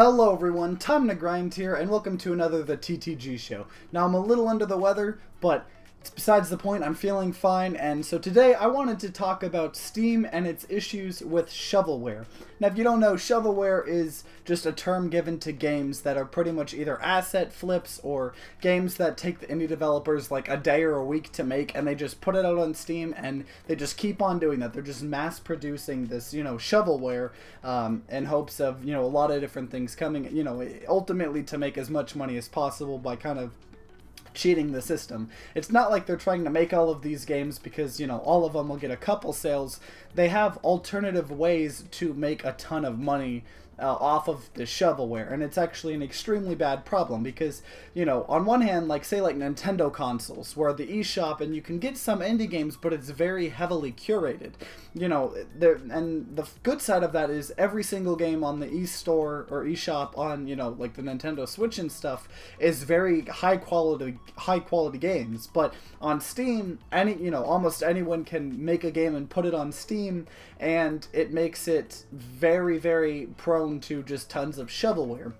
Hello everyone, Time to Grind here, and welcome to another The TTG Show. Now I'm a little under the weather, but besides the point, I'm feeling fine, and so today I wanted to talk about Steam and its issues with shovelware. Now, if you don't know, shovelware is just a term given to games that are pretty much either asset flips or games that take the indie developers like a day or a week to make, and they just put it out on Steam, and they just keep on doing that. They're just mass producing this, you know, shovelware um, in hopes of, you know, a lot of different things coming, you know, ultimately to make as much money as possible by kind of cheating the system. It's not like they're trying to make all of these games because, you know, all of them will get a couple sales. They have alternative ways to make a ton of money uh, off of the shovelware and it's actually an extremely bad problem because you know on one hand like say like nintendo consoles where the eShop and you can get some indie games but it's very heavily curated. You know there and the good side of that is every single game on the eStore or eShop on you know like the nintendo switch and stuff is very high quality high quality games. But on steam any you know almost anyone can make a game and put it on steam and it makes it very very prone to just tons of shovelware.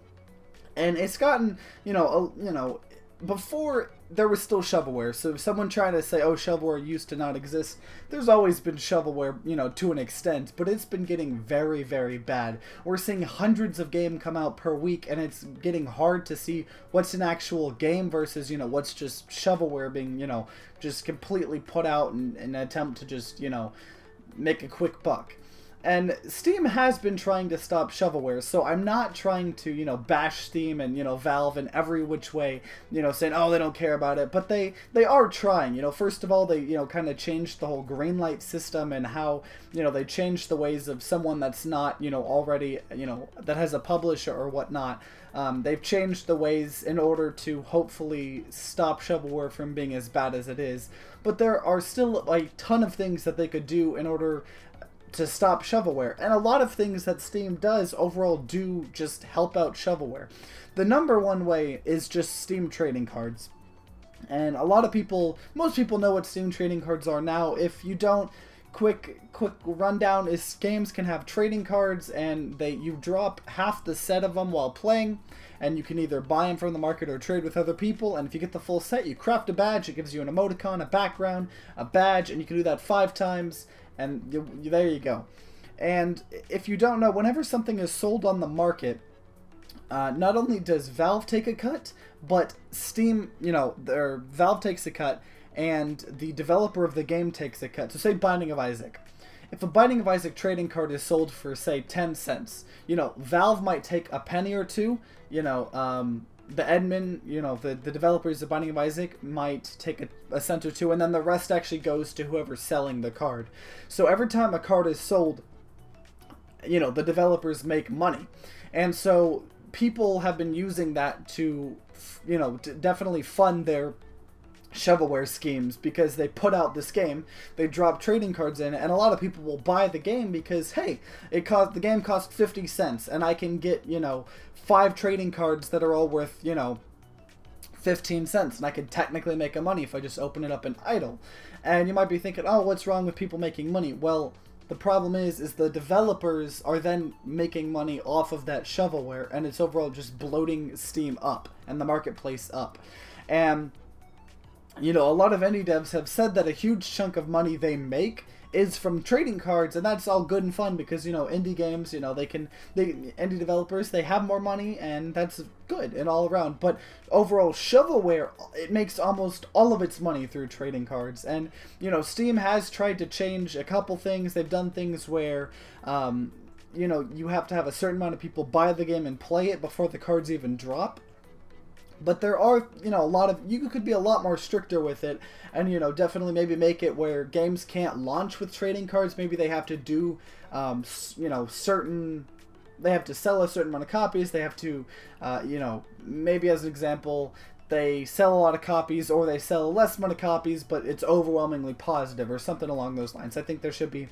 And it's gotten, you know, a, you know, before there was still shovelware. So if someone trying to say, oh, shovelware used to not exist, there's always been shovelware, you know, to an extent, but it's been getting very, very bad. We're seeing hundreds of game come out per week, and it's getting hard to see what's an actual game versus, you know, what's just shovelware being, you know, just completely put out in, in an attempt to just, you know, make a quick buck. And Steam has been trying to stop shovelware, so I'm not trying to, you know, bash Steam and, you know, Valve in every which way, you know, saying, oh, they don't care about it. But they, they are trying. You know, first of all, they, you know, kind of changed the whole Greenlight system and how, you know, they changed the ways of someone that's not, you know, already, you know, that has a publisher or whatnot. Um, they've changed the ways in order to hopefully stop shovelware from being as bad as it is. But there are still a ton of things that they could do in order to stop shovelware. And a lot of things that Steam does overall do just help out shovelware. The number one way is just Steam trading cards. And a lot of people, most people know what Steam trading cards are now. If you don't, quick quick rundown is games can have trading cards and they you drop half the set of them while playing and you can either buy them from the market or trade with other people and if you get the full set you craft a badge it gives you an emoticon a background a badge and you can do that five times and you, there you go. And if you don't know, whenever something is sold on the market, uh, not only does Valve take a cut, but Steam, you know, their Valve takes a cut, and the developer of the game takes a cut. So say Binding of Isaac. If a Binding of Isaac trading card is sold for say 10 cents, you know, Valve might take a penny or two, you know, um, the admin, you know, the, the developers of Binding of Isaac might take a, a cent or two, and then the rest actually goes to whoever's selling the card. So every time a card is sold, you know, the developers make money. And so people have been using that to, you know, to definitely fund their shovelware schemes because they put out this game, they drop trading cards in, and a lot of people will buy the game because hey, it cost the game cost fifty cents, and I can get you know five trading cards that are all worth you know 15 cents and I could technically make a money if I just open it up in idle. And you might be thinking, oh, what's wrong with people making money? Well, the problem is, is the developers are then making money off of that shovelware and it's overall just bloating Steam up and the marketplace up. And you know, a lot of indie devs have said that a huge chunk of money they make is from trading cards, and that's all good and fun because you know indie games, you know they can they indie developers they have more money and that's good and all around. But overall, shovelware it makes almost all of its money through trading cards, and you know Steam has tried to change a couple things. They've done things where. Um, you know, you have to have a certain amount of people buy the game and play it before the cards even drop but there are you know a lot of you could be a lot more stricter with it and you know definitely maybe make it where games can't launch with trading cards. Maybe they have to do um, you know certain they have to sell a certain amount of copies. They have to uh, you know maybe as an example they sell a lot of copies or they sell less amount of copies but it's overwhelmingly positive or something along those lines. I think there should be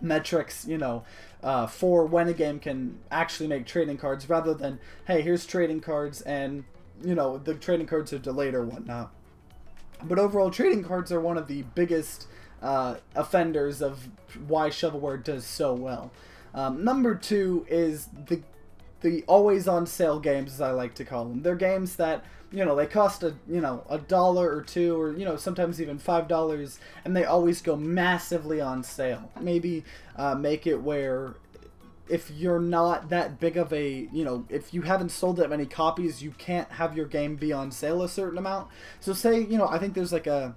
metrics, you know, uh, for when a game can actually make trading cards rather than, hey, here's trading cards and you know, the trading cards are delayed or whatnot. But overall, trading cards are one of the biggest uh, offenders of why shovelware does so well. Um, number two is the the always on sale games, as I like to call them. They're games that you know they cost a you know a dollar or two or you know sometimes even five dollars and they always go massively on sale maybe uh, make it where if you're not that big of a you know if you haven't sold that many copies you can't have your game be on sale a certain amount. So say you know i think there's like a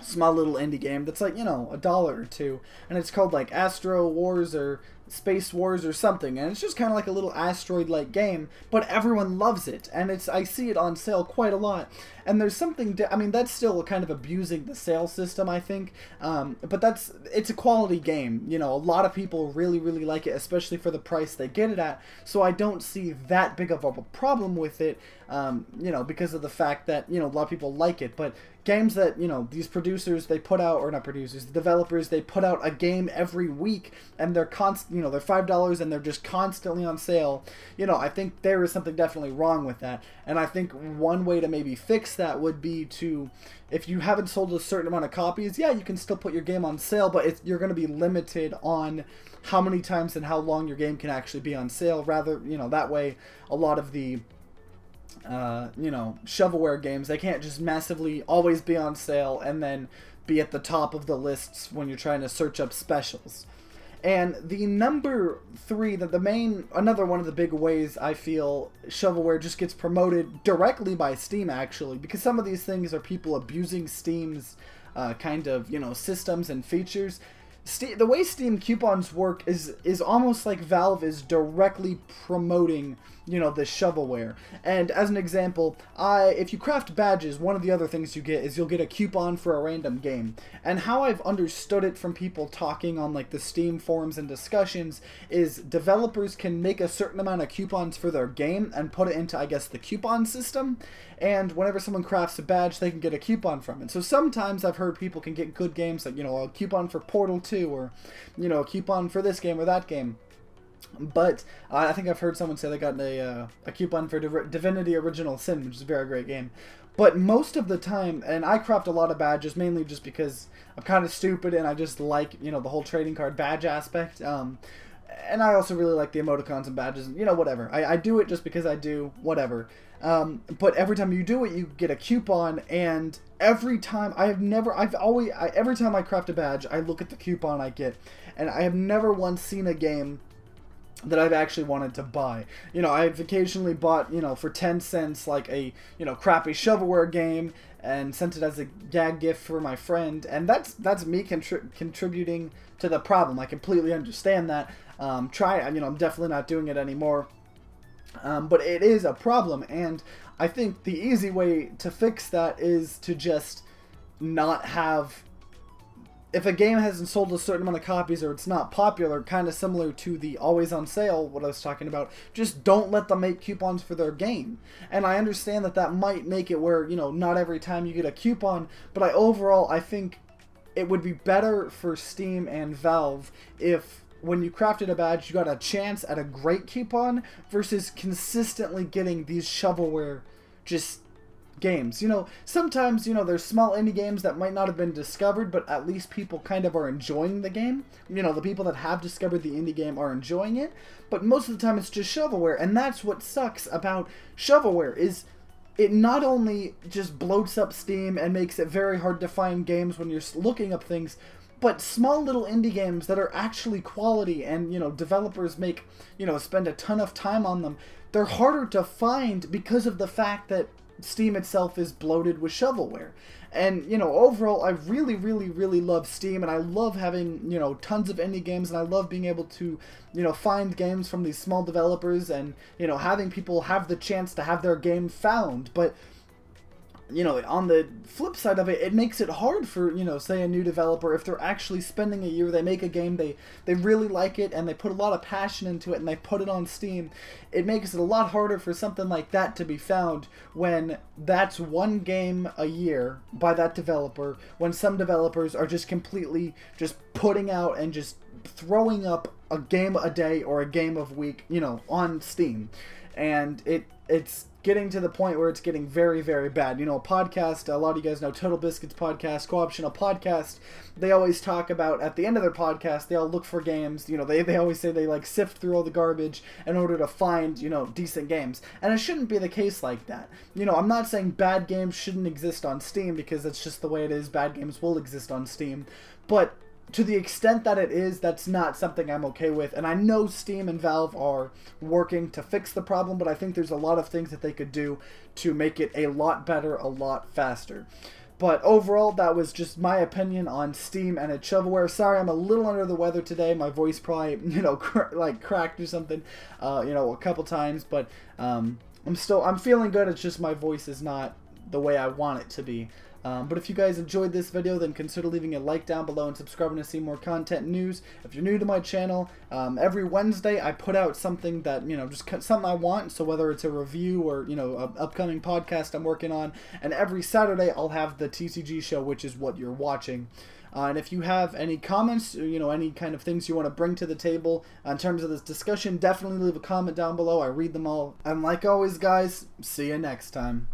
small little indie game that's like you know a dollar or two and it's called like astro wars or Space Wars or something, and it's just kind of like a little asteroid-like game, but everyone loves it, and it's I see it on sale quite a lot. And there's something, I mean, that's still kind of abusing the sale system, I think, um, but that's it's a quality game. You know, a lot of people really, really like it, especially for the price they get it at. So I don't see that big of a problem with it, um, you know, because of the fact that you know a lot of people like it, but games that you know these producers they put out or not producers the developers they put out a game every week and they're constant you know they're five dollars and they're just constantly on sale. You know i think there is something definitely wrong with that. And i think one way to maybe fix that would be to if you haven't sold a certain amount of copies yeah you can still put your game on sale but you're going to be limited on how many times and how long your game can actually be on sale. Rather you know that way a lot of the uh, you know, shovelware games. They can't just massively always be on sale and then be at the top of the lists when you're trying to search up specials. And the number three, that the main, another one of the big ways I feel shovelware just gets promoted directly by Steam, actually, because some of these things are people abusing Steam's uh, kind of, you know, systems and features. Steam, the way Steam coupons work is is almost like Valve is directly promoting, you know, the shovelware. And as an example, I if you craft badges, one of the other things you get is you'll get a coupon for a random game. And how I've understood it from people talking on like the Steam forums and discussions is developers can make a certain amount of coupons for their game and put it into I guess the coupon system and whenever someone crafts a badge, they can get a coupon from it. So sometimes I've heard people can get good games, like, you know, a coupon for Portal 2, or, you know, a coupon for this game or that game. But I think I've heard someone say they got a, uh, a coupon for Div Divinity Original Sin, which is a very great game. But most of the time, and I craft a lot of badges mainly just because I'm kind of stupid and I just like, you know, the whole trading card badge aspect. Um, and I also really like the emoticons and badges, and you know, whatever. I, I do it just because I do, whatever. Um, but every time you do it, you get a coupon, and every time I have never, I've always, I, every time I craft a badge, I look at the coupon I get, and I have never once seen a game that I've actually wanted to buy. You know, I've occasionally bought, you know, for 10 cents, like a, you know, crappy shovelware game and sent it as a gag gift for my friend, and that's that's me contri contributing to the problem. I completely understand that. Um, try, you know, I'm definitely not doing it anymore. Um, but it is a problem, and I think the easy way to fix that is to just not have. If a game hasn't sold a certain amount of copies or it's not popular, kind of similar to the always on sale, what I was talking about, just don't let them make coupons for their game. And I understand that that might make it where, you know, not every time you get a coupon, but I overall, I think it would be better for Steam and Valve if when you crafted a badge, you got a chance at a great coupon versus consistently getting these shovelware just games. You know, sometimes, you know, there's small indie games that might not have been discovered, but at least people kind of are enjoying the game. You know, the people that have discovered the indie game are enjoying it, but most of the time it's just shovelware, and that's what sucks about shovelware is it not only just bloats up Steam and makes it very hard to find games when you're looking up things, but small little indie games that are actually quality and you know developers make you know spend a ton of time on them they're harder to find because of the fact that steam itself is bloated with shovelware. And you know overall i really really really love steam and i love having you know tons of indie games and i love being able to you know find games from these small developers and you know having people have the chance to have their game found. But you know, on the flip side of it, it makes it hard for, you know, say a new developer if they're actually spending a year, they make a game, they they really like it and they put a lot of passion into it and they put it on Steam. It makes it a lot harder for something like that to be found when that's one game a year by that developer when some developers are just completely just putting out and just throwing up a game a day or a game of week, you know, on Steam and it it's getting to the point where it's getting very, very bad. You know, a podcast, a lot of you guys know TotalBiscuit's podcast, Co-optional podcast, they always talk about, at the end of their podcast, they all look for games, you know, they, they always say they, like, sift through all the garbage in order to find, you know, decent games. And it shouldn't be the case like that. You know, I'm not saying bad games shouldn't exist on Steam, because that's just the way it is, bad games will exist on Steam. But to the extent that it is, that's not something I'm okay with. And I know Steam and Valve are working to fix the problem, but I think there's a lot of things that they could do to make it a lot better, a lot faster. But overall, that was just my opinion on Steam and its shovelware. Sorry, I'm a little under the weather today. My voice probably, you know, cr like cracked or something, uh, you know, a couple times. But um, I'm still, I'm feeling good. It's just my voice is not the way I want it to be. Um, but if you guys enjoyed this video, then consider leaving a like down below and subscribing to see more content news. If you're new to my channel, um, every Wednesday I put out something that, you know, just something I want. So whether it's a review or, you know, an upcoming podcast I'm working on. And every Saturday I'll have the TTG show, which is what you're watching. Uh, and if you have any comments, you know, any kind of things you want to bring to the table in terms of this discussion, definitely leave a comment down below. I read them all. And like always, guys, see you next time.